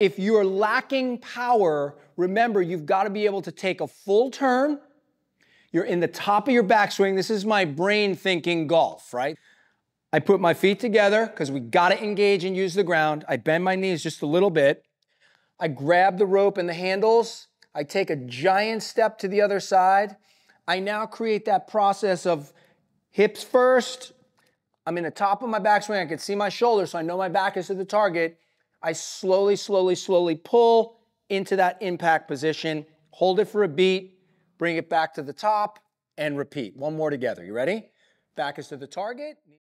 If you're lacking power, remember you've got to be able to take a full turn. You're in the top of your backswing. This is my brain thinking golf, right? I put my feet together because we got to engage and use the ground. I bend my knees just a little bit. I grab the rope and the handles. I take a giant step to the other side. I now create that process of hips first. I'm in the top of my backswing. I can see my shoulder, so I know my back is to the target. I slowly, slowly, slowly pull into that impact position, hold it for a beat, bring it back to the top, and repeat. One more together. You ready? Back is to the target.